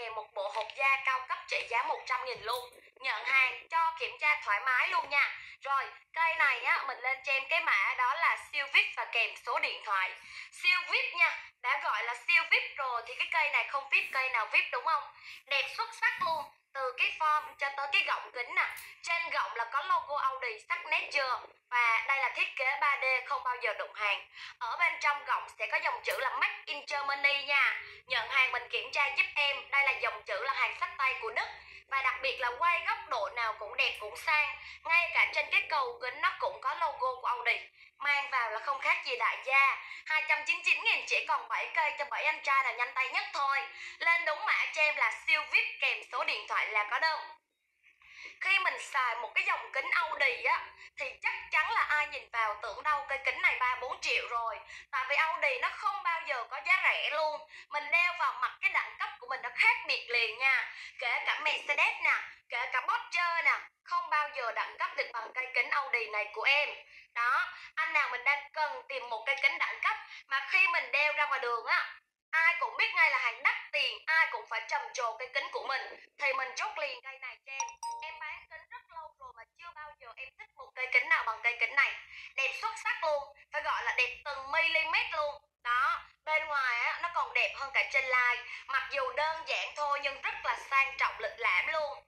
kèm một bộ hộp da cao cấp trị giá 100 nghìn luôn. Nhận hàng, cho kiểm tra thoải mái luôn nha. Rồi, cây này á, mình lên cho em cái mã đó là siêu VIP và kèm số điện thoại. Siêu VIP nha, Đã gọi là siêu VIP rồi thì cái cây này không VIP cây nào VIP đúng không? Đẹp xuất sắc luôn, từ cái form cho tới cái gọng kính nè. Trên gọng là có logo Audi sắc nét chưa và đây là thiết kế 3D không bao giờ đụng hàng. Ở bên trong gọng sẽ có dòng chữ là Made in Germany nha. Nhận hàng mình kiểm tra giúp em đây là dòng chữ là hàng sách tay của Đức và đặc biệt là quay góc độ nào cũng đẹp cũng sang ngay cả trên cái cầu kính nó cũng có logo của Audi mang vào là không khác gì đại gia. 299.000 chỉ còn 7 cây cho 7 anh trai là nhanh tay nhất thôi. Lên đúng mã cho em là siêu VIP kèm số điện thoại là có đơn khi mình xài một cái dòng kính Audi á, thì chắc chắn là ai nhìn vào tưởng đâu cây kính này ba bốn triệu rồi. Tại vì Audi nó không bao giờ có giá rẻ luôn mình đeo vào mặt cái đẳng cấp của mình nó khác biệt liền nha. Kể cả Mercedes nè, kể cả Porsche nè, không bao giờ đẳng cấp được bằng cây kính Audi này của em. Đó, anh nào mình đang cần tìm một cây kính đẳng cấp mà khi mình đeo ra ngoài đường á, ai cũng biết ngay là hàng đắt tiền, ai cũng phải trầm trồ cây kính của mình. Thì mình chốt liền cây này cho em. Em bán kính rất lâu rồi mà chưa bao giờ em thích một cây kính nào bằng cây kính này. Đẹp xuất sắc luôn, phải gọi là đẹp từng mm luôn. Đó bên ngoài á, nó còn đẹp hơn cả trên live. Mặc dù đơn giản thôi nhưng rất là sang trọng, lịch lãm luôn.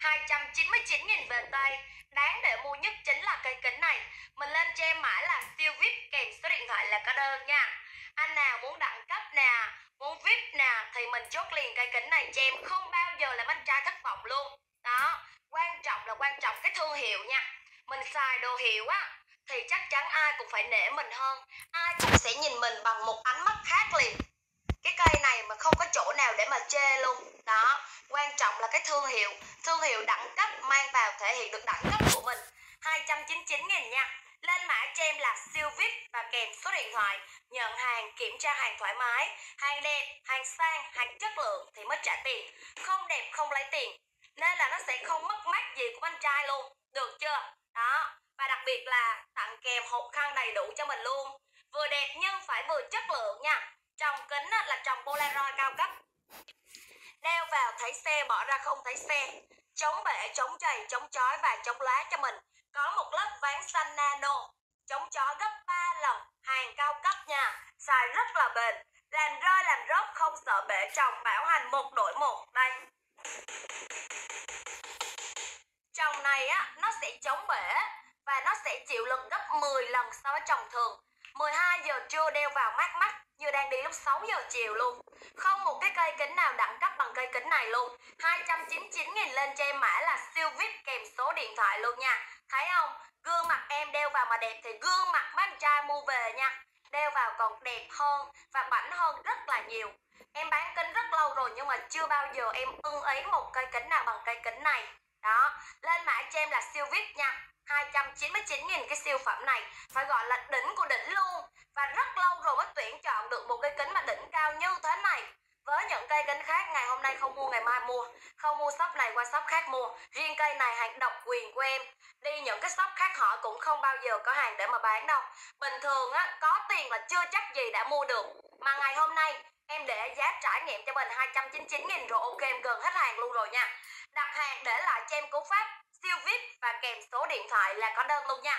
299.000 về tay. Đáng để mua nhất chính là cây kính này. Mình lên cho em mãi là siêu vip kèm số điện thoại là có đơn nha. Anh nào muốn đẳng cấp nè, muốn vip nè, thì mình chốt liền cây kính này cho em. Không bao giờ làm anh trai thất vọng luôn. Đó, quan trọng là quan trọng cái thương hiệu nha. Mình xài đồ hiệu á thì chắc chắn ai cũng phải nể mình hơn. Ai cũng sẽ nhìn mình bằng một ánh mắt khác liền. Cái cây này mà không có chỗ nào để mà chê luôn. Đó, quan trọng là cái thương hiệu. Thương hiệu đẳng cấp mang vào thể hiện được đẳng cấp của mình. 299 nghìn nha. Lên mã cho em là siêu VIP và kèm số điện thoại. Nhận hàng, kiểm tra hàng thoải mái. Hàng đẹp, hàng sang, hàng chất lượng thì mới trả tiền. Không đẹp không lấy tiền. Nên là nó sẽ không mất mát gì của anh trai luôn. Được chưa? Biệt là tặng kèm hộp khăn đầy đủ cho mình luôn. Vừa đẹp nhưng phải vừa chất lượng nha. Trồng kính là trồng polaroid cao cấp. Đeo vào thấy xe, bỏ ra không thấy xe. Chống bể, chống chày, chống chói và chống lá cho mình. Có một lớp ván xanh nano. Chống chói gấp 3 lần, hàng cao cấp nha. Xài rất là bền. Làm rơi, làm rớt, không sợ bể trồng, bảo hành một đổi một đây trồng này á, nó sẽ chống bể và nó sẽ chịu lực gấp 10 lần so với trồng thường. 12 giờ trưa đeo vào mát mắt, như đang đi lúc 6 giờ chiều luôn. Không một cái cây kính nào đẳng cấp bằng cây kính này luôn. 299 nghìn lên cho em mã là siêu VIP kèm số điện thoại luôn nha. Thấy không? Gương mặt em đeo vào mà đẹp thì gương mặt mấy anh trai mua về nha. Đeo vào còn đẹp hơn và bảnh hơn rất là nhiều. Em bán kính rất lâu rồi nhưng mà chưa bao giờ em ưng ý một cây kính nào bằng cây kính này. Đó, lên mã cho em là siêu vip nha. 299 nghìn cái siêu phẩm này. Phải gọi là đỉnh của đỉnh luôn. Và rất lâu rồi mới tuyển chọn được một cây kính mà đỉnh cao như thế này. Với những cây kính khác, ngày hôm nay không mua, ngày mai mua. Không mua shop này qua shop khác mua. Riêng cây này hàng độc quyền của em. Đi những cái shop khác họ cũng không bao giờ có hàng để mà bán đâu. Bình thường á, có tiền là chưa chắc gì đã mua được. Mà ngày hôm nay, em để giá trải nghiệm cho mình 299 nghìn rồi ok, em gần hết hàng luôn rồi nha. Đặt hàng để lại cho em cú pháp và kèm số điện thoại là có đơn luôn nha.